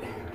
There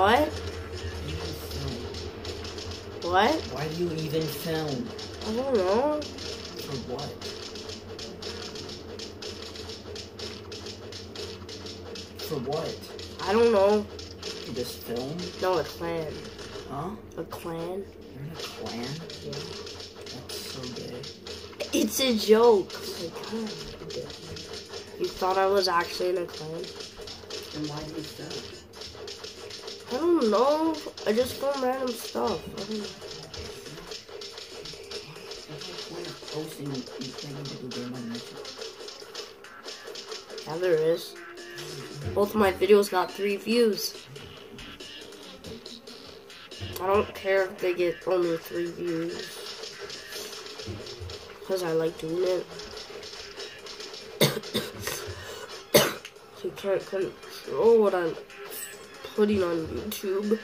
What? You even film. What? Why do you even film? I don't know. For what? For what? I don't know. This film? No, a clan. Huh? A clan? You're in a clan? Yeah. That's so gay. It's a joke. Oh. You thought I was actually in a clan? Then why do you film? I don't know. I just film random stuff. I don't know. Of? Yeah, there is. Both my videos got three views. I don't care if they get only three views. Because I like doing it. you can't control what I'm putting on YouTube.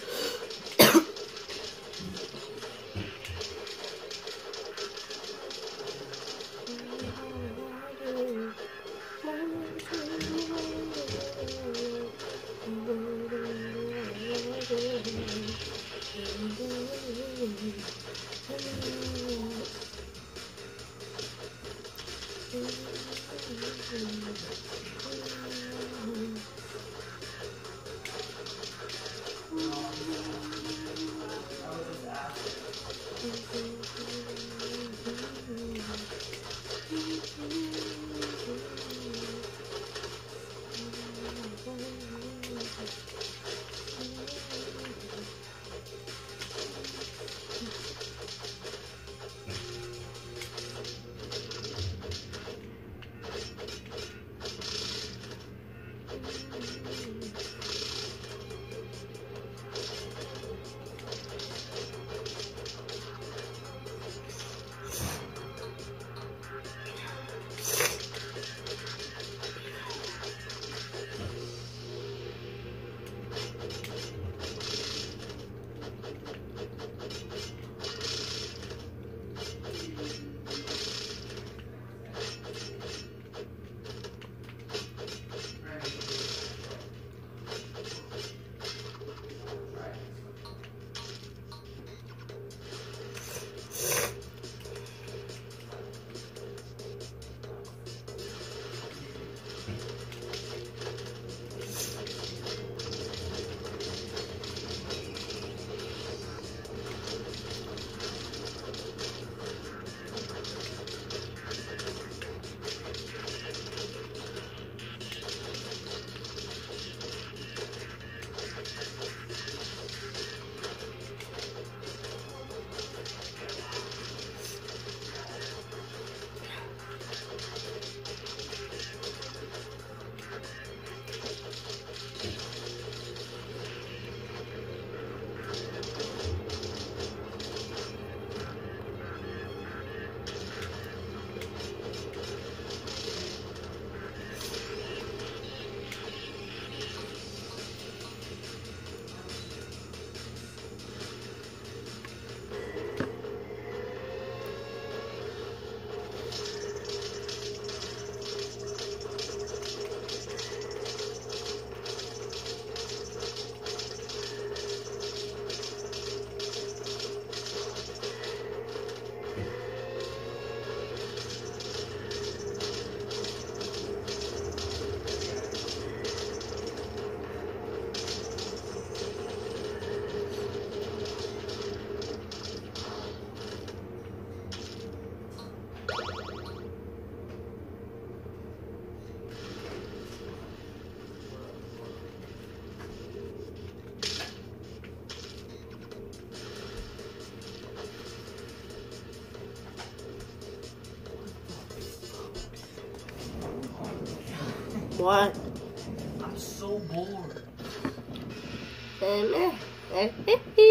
What? I'm so bored. Eh, eh, eh,